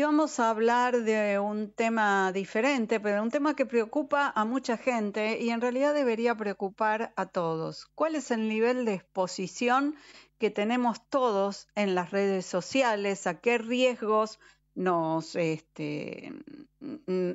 Y vamos a hablar de un tema diferente, pero un tema que preocupa a mucha gente y en realidad debería preocupar a todos. ¿Cuál es el nivel de exposición que tenemos todos en las redes sociales? ¿A qué riesgos nos, este,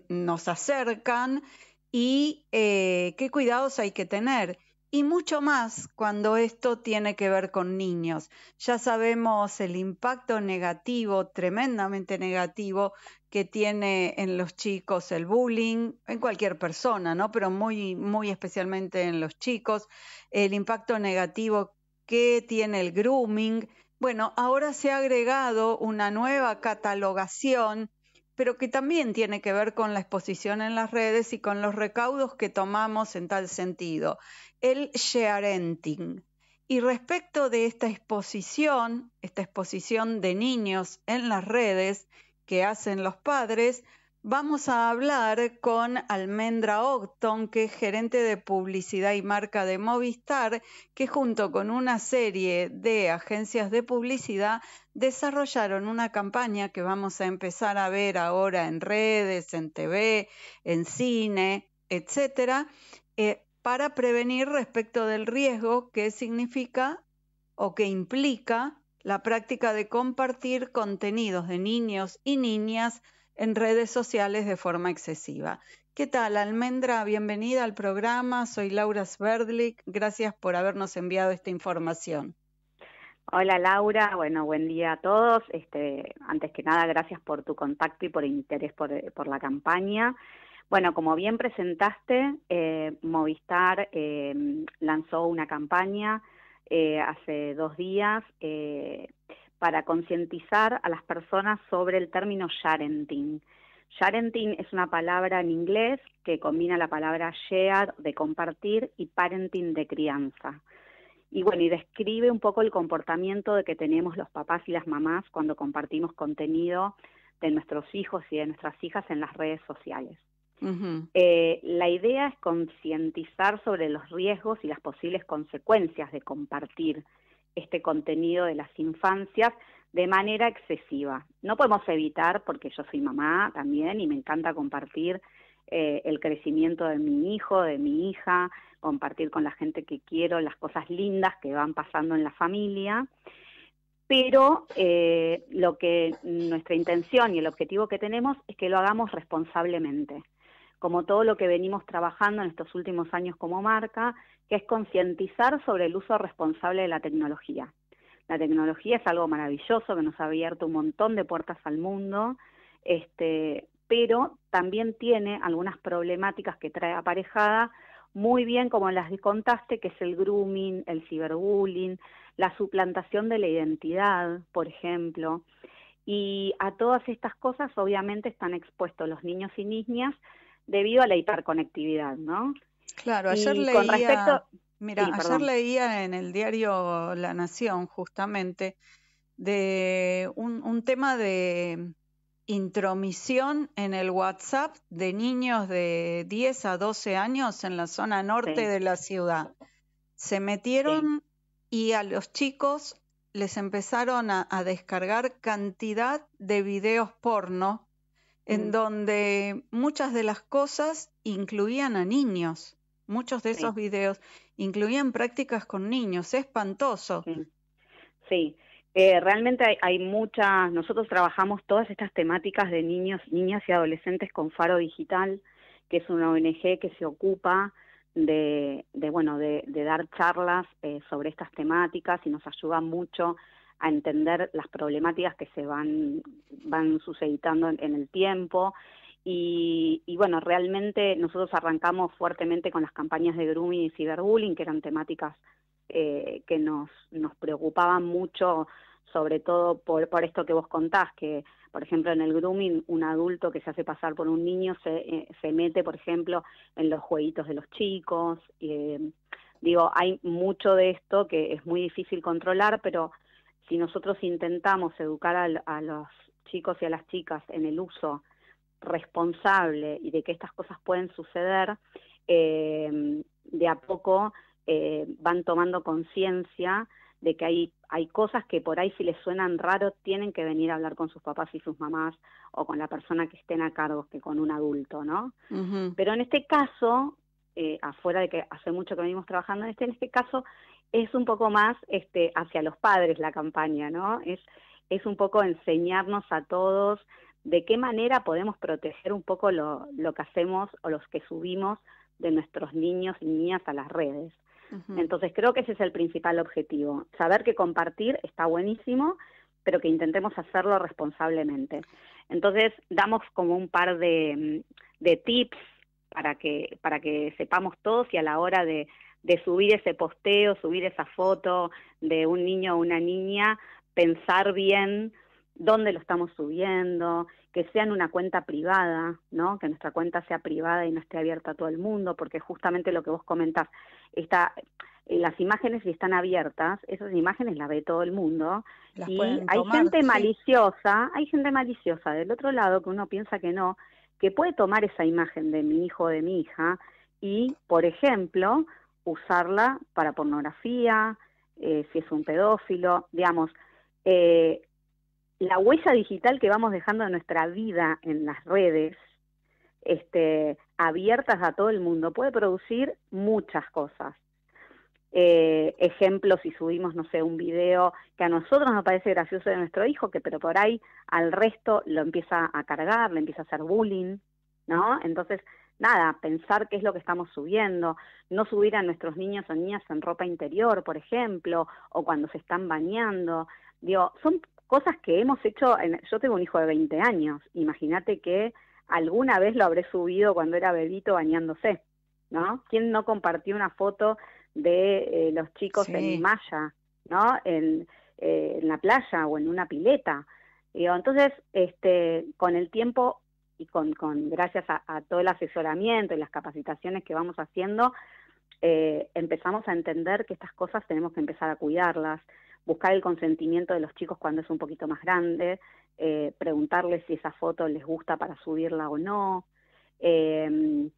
nos acercan? ¿Y eh, qué cuidados hay que tener? Y mucho más cuando esto tiene que ver con niños. Ya sabemos el impacto negativo, tremendamente negativo, que tiene en los chicos el bullying, en cualquier persona, ¿no? Pero muy, muy especialmente en los chicos, el impacto negativo que tiene el grooming. Bueno, ahora se ha agregado una nueva catalogación pero que también tiene que ver con la exposición en las redes y con los recaudos que tomamos en tal sentido el sharenting. Y respecto de esta exposición, esta exposición de niños en las redes que hacen los padres, vamos a hablar con Almendra Octon, que es gerente de publicidad y marca de Movistar, que junto con una serie de agencias de publicidad desarrollaron una campaña que vamos a empezar a ver ahora en redes, en TV, en cine, etcétera, eh, para prevenir respecto del riesgo que significa o que implica la práctica de compartir contenidos de niños y niñas en redes sociales de forma excesiva. ¿Qué tal, Almendra? Bienvenida al programa. Soy Laura Sverdlik. Gracias por habernos enviado esta información. Hola Laura, bueno, buen día a todos. Este, antes que nada, gracias por tu contacto y por el interés por, por la campaña. Bueno, como bien presentaste, eh, Movistar eh, lanzó una campaña eh, hace dos días para concientizar a las personas sobre el término sharenting. Sharenting es una palabra en inglés que combina la palabra share, de compartir, y parenting, de crianza. Y bueno, y describe un poco el comportamiento de que tenemos los papás y las mamás cuando compartimos contenido de nuestros hijos y de nuestras hijas en las redes sociales. Eh, la idea es concientizar sobre los riesgos y las posibles consecuencias de compartir este contenido de las infancias de manera excesiva. No podemos evitar, porque yo soy mamá también y me encanta compartir eh, el crecimiento de mi hijo, de mi hija, compartir con la gente que quiero las cosas lindas que van pasando en la familia, pero eh, lo que nuestra intención y el objetivo que tenemos es que lo hagamos responsablemente como todo lo que venimos trabajando en estos últimos años como marca, que es concientizar sobre el uso responsable de la tecnología. La tecnología es algo maravilloso que nos ha abierto un montón de puertas al mundo, este, pero también tiene algunas problemáticas que trae aparejada, muy bien como las contaste, que es el grooming, el ciberbullying, la suplantación de la identidad, por ejemplo. Y a todas estas cosas obviamente están expuestos los niños y niñas debido a la hiperconectividad, ¿no? Claro, ayer leía, mira, ayer leía en el diario La Nación justamente de un, tema de intromisión en el WhatsApp de niños de 10 a 12 años en la zona norte de la ciudad. Se metieron y a los chicos les empezaron a, descargar cantidad de videos porno en mm. donde muchas de las cosas incluían a niños. Muchos de esos videos incluían prácticas con niños. Es espantoso. Sí. Eh, realmente hay, muchas, nosotros trabajamos todas estas temáticas de niños, niñas y adolescentes con Faro Digital, que es una ONG que se ocupa de, de bueno, de, dar charlas eh, sobre estas temáticas y nos ayuda mucho a entender las problemáticas que se van, van suceditando en, el tiempo. Y, bueno, realmente nosotros arrancamos fuertemente con las campañas de grooming y ciberbullying, que eran temáticas eh, que nos, nos preocupaban mucho, sobre todo por, por esto que vos contás, que por ejemplo en el grooming un adulto que se hace pasar por un niño se, eh, se mete, por ejemplo, en los jueguitos de los chicos. Eh, digo, hay mucho de esto que es muy difícil controlar, pero si nosotros intentamos educar a, los chicos y a las chicas en el uso responsable y de que estas cosas pueden suceder, eh, de a poco eh, van tomando conciencia de que hay, hay cosas que por ahí si les suenan raros tienen que venir a hablar con sus papás y sus mamás o con la persona que estén a cargo que con un adulto, ¿no? Pero en este caso, eh, afuera de que hace mucho que venimos trabajando en este, en este caso es un poco más este, hacia los padres la campaña, ¿no? Es, es un poco enseñarnos a todos de qué manera podemos proteger un poco lo, lo que hacemos o los que subimos de nuestros niños y niñas a las redes. Entonces creo que ese es el principal objetivo. Saber que compartir está buenísimo, pero que intentemos hacerlo responsablemente. Entonces damos como un par de, de tips para que, para que sepamos todos y a la hora de, de subir ese posteo, subir esa foto de un niño o una niña, pensar bien dónde lo estamos subiendo, que sea en una cuenta privada, ¿no? Que nuestra cuenta sea privada y no esté abierta a todo el mundo, porque justamente lo que vos comentás, está, eh, las imágenes si están abiertas, esas imágenes las ve todo el mundo y hay gente maliciosa, hay gente maliciosa del otro lado que uno piensa que no, que puede tomar esa imagen de mi hijo o de mi hija y, por ejemplo, usarla para pornografía, eh, si es un pedófilo, digamos, eh, la huella digital que vamos dejando en nuestra vida en las redes, este, abiertas a todo el mundo, puede producir muchas cosas. Eh, ejemplos si subimos, no sé, un video que a nosotros nos parece gracioso de nuestro hijo, que pero por ahí al resto lo empieza a cargar, le empieza a hacer bullying, ¿no? Entonces, nada, pensar qué es lo que estamos subiendo, no subir a nuestros niños o niñas en ropa interior, por ejemplo, o cuando se están bañando. Digo, son cosas que hemos hecho, yo tengo un hijo de 20 años, imagínate que alguna vez lo habré subido cuando era bebito bañándose, ¿no? ¿Quién no compartió una foto de eh, los chicos en malla, ¿no? En, eh, en la playa o en una pileta? Digo, entonces, este, con el tiempo y con, con gracias a, todo el asesoramiento y las capacitaciones que vamos haciendo, eh, empezamos a entender que estas cosas tenemos que empezar a cuidarlas, buscar el consentimiento de los chicos cuando es un poquito más grande, eh, preguntarles si esa foto les gusta para subirla o no, eh,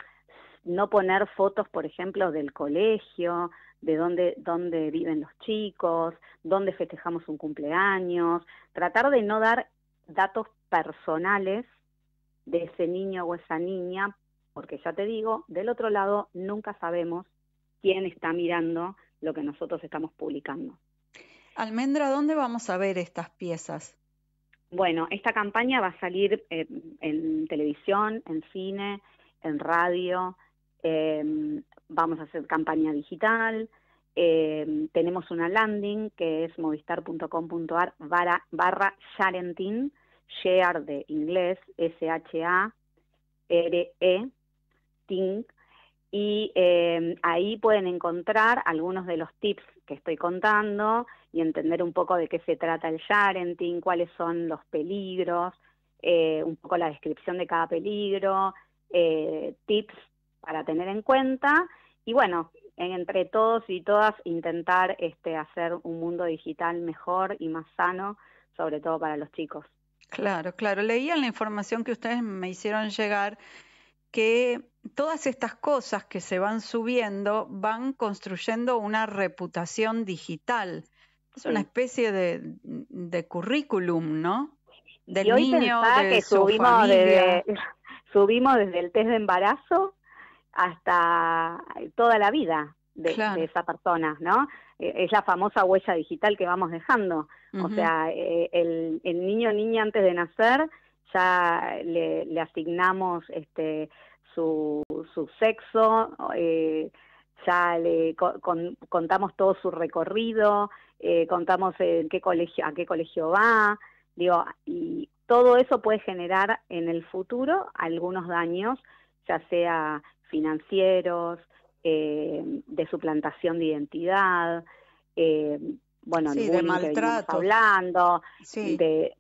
no poner fotos, por ejemplo, del colegio, de dónde, dónde viven los chicos, dónde festejamos un cumpleaños, tratar de no dar datos personales de ese niño o esa niña, porque ya te digo, del otro lado nunca sabemos quién está mirando lo que nosotros estamos publicando. Almendra, ¿dónde vamos a ver estas piezas? Bueno, esta campaña va a salir eh, en televisión, en cine, en radio, em, vamos a hacer campaña digital, em, tenemos una landing que es movistar.com.ar barra, barra share de inglés, S-H-A-R-E, Ting, y em, ahí pueden encontrar algunos de los tips que estoy contando y entender un poco de qué se trata el sharenting, cuáles son los peligros, eh, un poco la descripción de cada peligro, eh, tips para tener en cuenta y bueno, entre todos y todas intentar este, hacer un mundo digital mejor y más sano, sobre todo para los chicos. Claro, claro. Leía en la información que ustedes me hicieron llegar que todas estas cosas que se van subiendo van construyendo una reputación digital. Es una especie de, currículum, ¿no? Del niño, de que subimos desde, subimos desde el test de embarazo hasta toda la vida de, esa persona, ¿no? E, es la famosa huella digital que vamos dejando. O sea, eh, el, el niño o niña antes de nacer ya le, le asignamos este su, su sexo, eh, ya le contamos todo su recorrido, eh, contamos en qué colegio, a qué colegio va, digo, y todo eso puede generar en el futuro algunos daños, ya sea financieros, eh, de suplantación de identidad, eh, bueno, de maltrato. hablando, de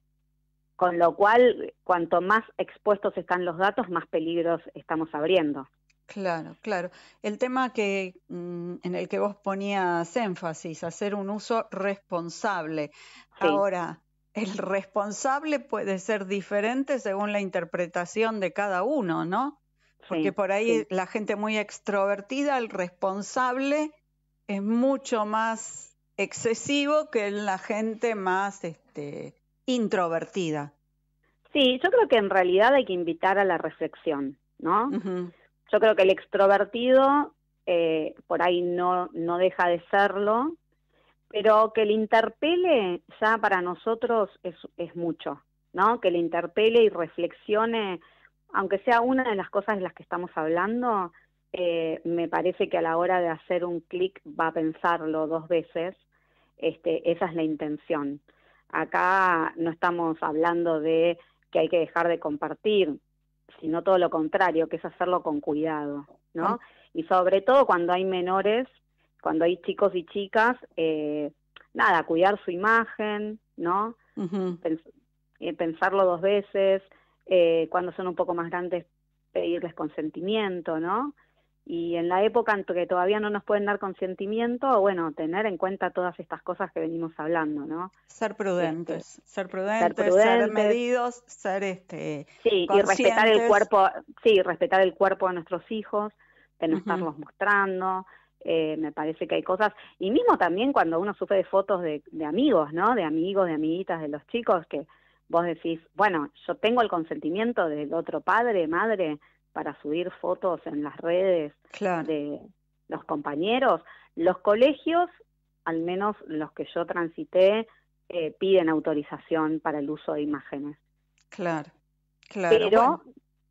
con lo cual, cuanto más expuestos están los datos, más peligros estamos abriendo. Claro, claro. El tema que mm, en el que vos ponías énfasis, hacer un uso responsable. Ahora, el responsable puede ser diferente según la interpretación de cada uno, ¿no? Porque por ahí la gente muy extrovertida, el responsable es mucho más excesivo que en la gente más este, introvertida. Sí, yo creo que en realidad hay que invitar a la reflexión, ¿no? Yo creo que el extrovertido eh, por ahí no, no deja de serlo, pero que le interpele ya para nosotros es, es mucho, ¿no? Que le interpele y reflexione, aunque sea una de las cosas de las que estamos hablando, eh, me parece que a la hora de hacer un clic va a pensarlo dos veces, este, esa es la intención. Acá no estamos hablando de que hay que dejar de compartir, sino todo lo contrario, que es hacerlo con cuidado, ¿no? Y sobre todo cuando hay menores, cuando hay chicos y chicas, eh, nada, cuidar su imagen, ¿no? Eh, pensarlo dos veces, eh, cuando son un poco más grandes, pedirles consentimiento, ¿no? y en la época en que todavía no nos pueden dar consentimiento, bueno, tener en cuenta todas estas cosas que venimos hablando, ¿no? Ser prudentes, este, ser, prudentes ser, medidos, ser este Sí, y respetar el cuerpo, sí, respetar el cuerpo de nuestros hijos, de no estarlos mostrando, eh, me parece que hay cosas, y mismo también cuando uno sufre de fotos de, de amigos, ¿no? De amigos, de amiguitas, de los chicos, que vos decís, bueno, yo tengo el consentimiento del otro padre, madre, para subir fotos en las redes de los compañeros. Los colegios, al menos los que yo transité, eh, piden autorización para el uso de imágenes. Claro, claro. Pero,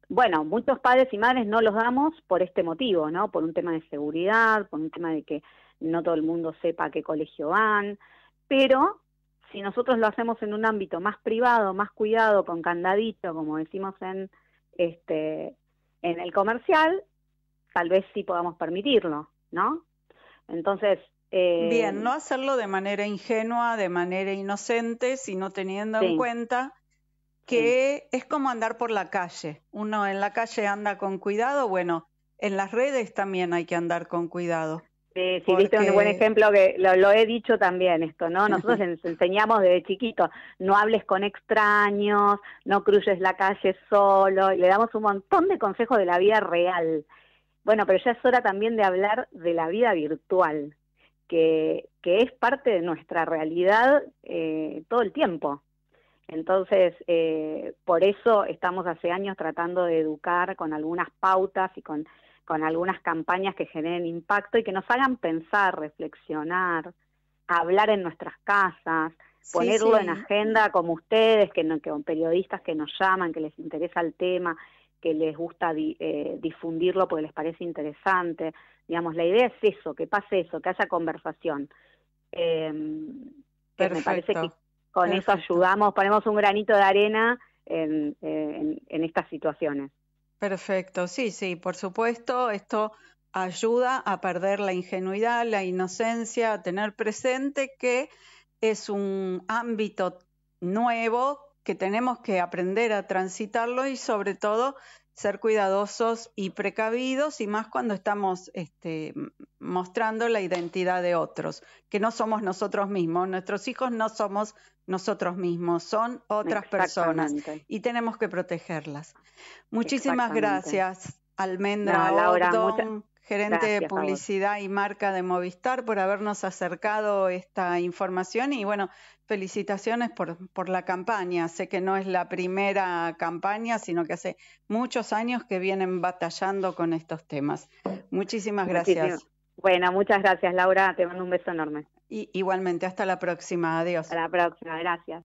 bueno. muchos padres y madres no los damos por este motivo, ¿no? Por un tema de seguridad, por un tema de que no todo el mundo sepa a qué colegio van, pero si nosotros lo hacemos en un ámbito más privado, más cuidado, con candadito, como decimos en este en el comercial, tal vez sí podamos permitirlo, ¿no? Entonces... Eh, Bien, no hacerlo de manera ingenua, de manera inocente, sino teniendo en cuenta que es como andar por la calle. Uno en la calle anda con cuidado, bueno, en las redes también hay que andar con cuidado. Sí, sí, viste un buen ejemplo que lo, he dicho también esto, ¿no? Nosotros enseñamos desde chiquito, no hables con extraños, no cruzes la calle solo, y le damos un montón de consejos de la vida real. Bueno, pero ya es hora también de hablar de la vida virtual, que, que es parte de nuestra realidad eh, todo el tiempo. Entonces, eh, por eso estamos hace años tratando de educar con algunas pautas y con con algunas campañas que generen impacto y que nos hagan pensar, reflexionar, hablar en nuestras casas, ponerlo en agenda como ustedes, que, no, que periodistas que nos llaman, que les interesa el tema, que les gusta eh, difundirlo porque les parece interesante. Digamos, la idea es eso, que pase eso, que haya conversación. Eh, me parece que con eso ayudamos, ponemos un granito de arena en, en estas situaciones. Perfecto, sí, sí, por supuesto, esto ayuda a perder la ingenuidad, la inocencia, a tener presente que es un ámbito nuevo que tenemos que aprender a transitarlo y sobre todo ser cuidadosos y precavidos y más cuando estamos este, mostrando la identidad de otros, que no somos nosotros mismos, nuestros hijos no somos nosotros mismos, son otras personas y tenemos que protegerlas. Muchísimas gracias, Almendra Laura, gerente de publicidad y marca de Movistar, por habernos acercado esta información y bueno, felicitaciones por, por la campaña. Sé que no es la primera campaña, sino que hace muchos años que vienen batallando con estos temas. Muchísimas gracias. Bueno, muchas gracias Laura, te mando un beso enorme. Y igualmente, hasta la próxima. Adiós. Hasta la próxima, gracias.